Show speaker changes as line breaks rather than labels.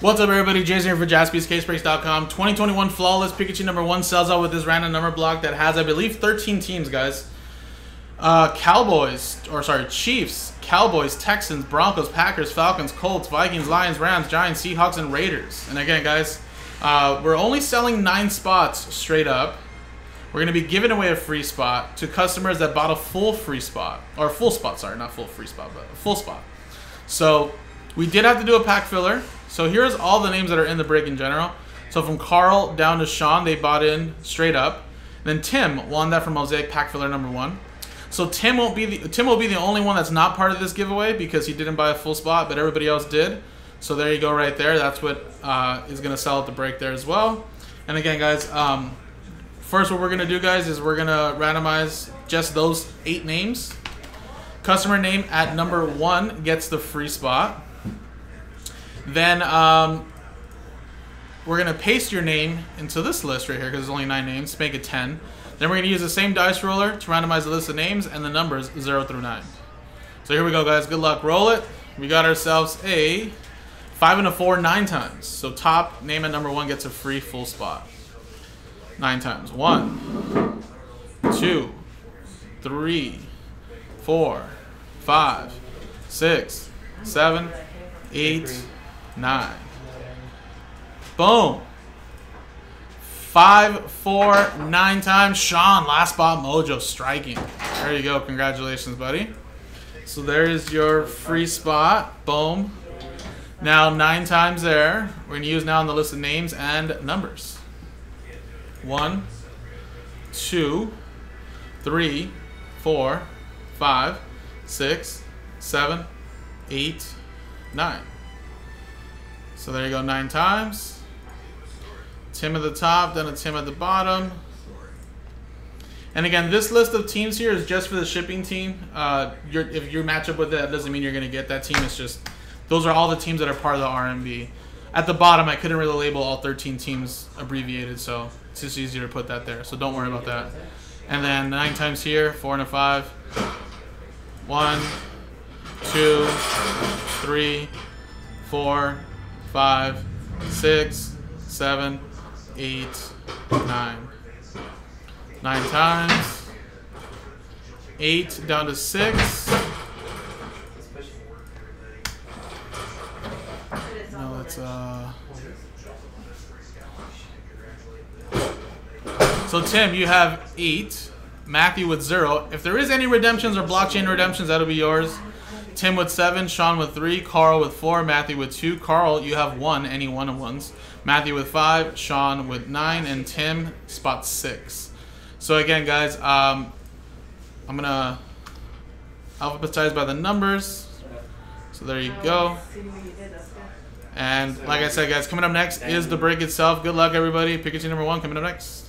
What's up, everybody? Jason here for JaspysCaseBreaks.com. 2021 Flawless Pikachu number one sells out with this random number block that has, I believe, 13 teams, guys. Uh, Cowboys, or sorry, Chiefs, Cowboys, Texans, Broncos, Packers, Falcons, Colts, Vikings, Lions, Rams, Giants, Seahawks, and Raiders. And again, guys, uh, we're only selling nine spots straight up. We're going to be giving away a free spot to customers that bought a full free spot. Or full spot, sorry, not full free spot, but a full spot. So we did have to do a pack filler. So here's all the names that are in the break in general. So from Carl down to Sean, they bought in straight up. Then Tim won that from Mosaic Pack Filler number one. So Tim won't be the Tim will be the only one that's not part of this giveaway because he didn't buy a full spot, but everybody else did. So there you go, right there. That's what uh, is gonna sell at the break there as well. And again, guys, um, first what we're gonna do, guys, is we're gonna randomize just those eight names. Customer name at number one gets the free spot. Then um, we're going to paste your name into this list right here because there's only nine names. Make it 10. Then we're going to use the same dice roller to randomize the list of names and the numbers 0 through 9. So here we go, guys. Good luck. Roll it. We got ourselves a 5 and a 4 nine times. So top name at number 1 gets a free full spot. Nine times. One, two, three, four, five, six, seven, eight nine. Boom. Five, four, nine times. Sean, last spot mojo striking. There you go. Congratulations, buddy. So there's your free spot. Boom. Now nine times there. We're gonna use now on the list of names and numbers. One, two, three, four, five, six, seven, eight, nine. So there you go, nine times. Tim at the top, then a Tim at the bottom. And again, this list of teams here is just for the shipping team. Uh, if you match up with it, that doesn't mean you're going to get that team. It's just, those are all the teams that are part of the RNB. At the bottom, I couldn't really label all 13 teams abbreviated, so it's just easier to put that there. So don't worry about that. And then nine times here, four and a five. One, two, three, four, five, six, seven, eight, nine. Nine times. Eight down to six. Now let's uh So Tim, you have eight. Matthew with zero. If there is any redemptions or blockchain redemptions, that'll be yours. Tim with seven, Sean with three, Carl with four, Matthew with two. Carl, you have one, any one of ones. Matthew with five, Sean with nine, and Tim spot six. So again, guys, um, I'm gonna alphabetize by the numbers. So there you go. And like I said, guys, coming up next is the break itself. Good luck, everybody. Pikachu number one coming up next.